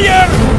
Fire!